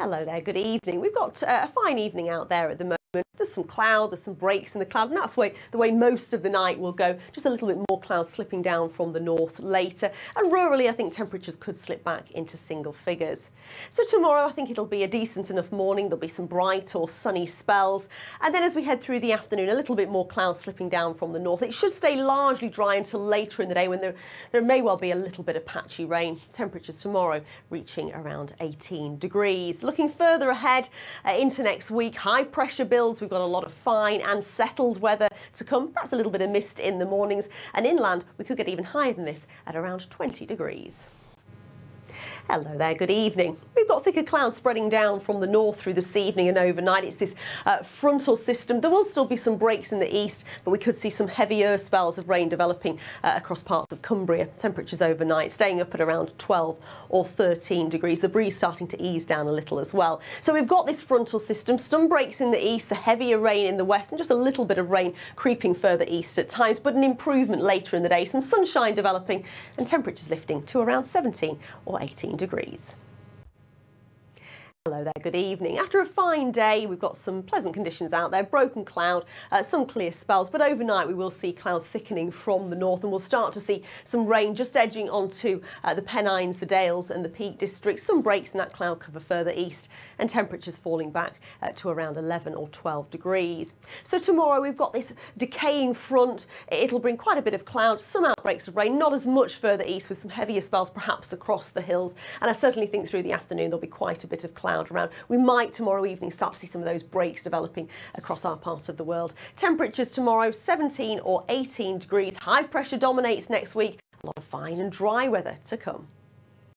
Hello there, good evening. We've got uh, a fine evening out there at the moment. There's some cloud, there's some breaks in the cloud, and that's the way, the way most of the night will go. Just a little bit more cloud slipping down from the north later. And rurally, I think temperatures could slip back into single figures. So tomorrow, I think it'll be a decent enough morning. There'll be some bright or sunny spells. And then as we head through the afternoon, a little bit more cloud slipping down from the north. It should stay largely dry until later in the day when there, there may well be a little bit of patchy rain. Temperatures tomorrow reaching around 18 degrees. Looking further ahead uh, into next week, high pressure builds. We've got a lot of fine and settled weather to come, perhaps a little bit of mist in the mornings. And inland, we could get even higher than this at around 20 degrees. Hello there, good evening. We've got thicker clouds spreading down from the north through this evening and overnight. It's this uh, frontal system. There will still be some breaks in the east, but we could see some heavier spells of rain developing uh, across parts of Cumbria. Temperatures overnight staying up at around 12 or 13 degrees. The breeze starting to ease down a little as well. So we've got this frontal system, some breaks in the east, the heavier rain in the west, and just a little bit of rain creeping further east at times, but an improvement later in the day. Some sunshine developing and temperatures lifting to around 17 or 18 degrees. Hello there, good evening. After a fine day, we've got some pleasant conditions out there, broken cloud, uh, some clear spells, but overnight we will see cloud thickening from the north and we'll start to see some rain just edging onto uh, the Pennines, the Dales and the Peak District. Some breaks in that cloud cover further east and temperatures falling back uh, to around 11 or 12 degrees. So tomorrow we've got this decaying front. It'll bring quite a bit of cloud, some outbreaks of rain, not as much further east with some heavier spells perhaps across the hills. And I certainly think through the afternoon there'll be quite a bit of cloud cloud around. We might tomorrow evening start to see some of those breaks developing across our part of the world. Temperatures tomorrow 17 or 18 degrees. High pressure dominates next week. A lot of fine and dry weather to come.